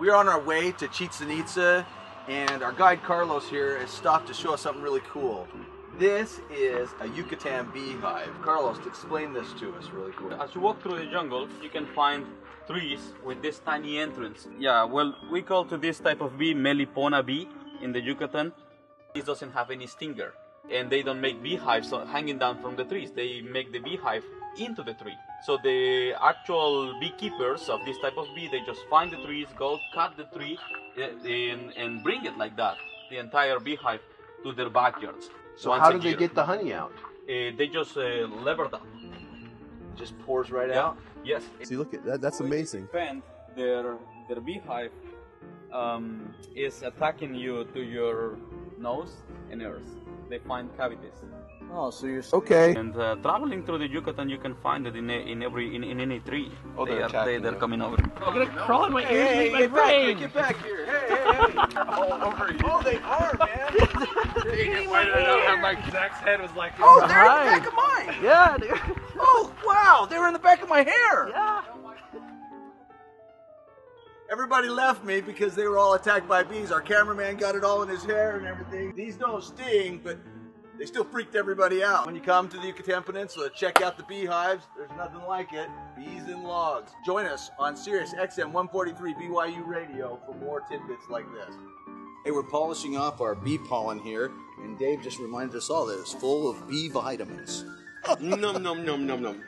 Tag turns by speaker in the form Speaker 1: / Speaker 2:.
Speaker 1: We're on our way to Chichen Itza, and our guide Carlos here has stopped to show us something really cool. This is a Yucatan beehive. Carlos, explain this to us really quick.
Speaker 2: As you walk through the jungle, you can find trees with this tiny entrance. Yeah, well, we call to this type of bee Melipona bee in the Yucatan. This doesn't have any stinger, and they don't make beehives hanging down from the trees. They make the beehive into the tree. So the actual beekeepers of this type of bee, they just find the trees, go cut the tree, eh, and, and bring it like that, the entire beehive, to their backyards.
Speaker 3: So how do they
Speaker 2: year.
Speaker 3: get the honey out?
Speaker 2: Uh, they just uh, lever them.
Speaker 1: Just pours right
Speaker 2: Yeah.
Speaker 1: out.
Speaker 2: Yes.
Speaker 4: See, look at that. That's amazing.
Speaker 2: Expand their their beehive um, is attacking you to your nose and ears. They find cavities.
Speaker 1: Oh, so you're
Speaker 4: Okay.
Speaker 2: And uh, traveling through the Yucatan, you can find it in, a, in every in, in any tree.
Speaker 3: Oh, they're
Speaker 2: they are, they, they're coming over.
Speaker 5: I'm gonna crawl in my ears
Speaker 1: Hey,
Speaker 5: and
Speaker 1: hey,
Speaker 5: my
Speaker 1: get back here,
Speaker 5: brain.
Speaker 1: get back here. Hey, hey, hey. oh, over here. Oh, they are, man.
Speaker 5: Why did I not my Zach's head was like
Speaker 1: Oh, they're in the back of mine.
Speaker 5: Yeah, dude.
Speaker 1: Oh, wow, they were in the back of my hair.
Speaker 5: Yeah.
Speaker 1: Everybody left me because they were all attacked by bees. Our cameraman got it all in his hair and everything. These don't sting, but they still freaked everybody out. When you come to the Yucatan Peninsula, check out the beehives. There's nothing like it. Bees and logs. Join us on Sirius XM 143 BYU Radio for more tidbits like this. Hey, we're polishing off our bee pollen here, and Dave just reminded us all that it's full of bee vitamins.
Speaker 3: num num num num num.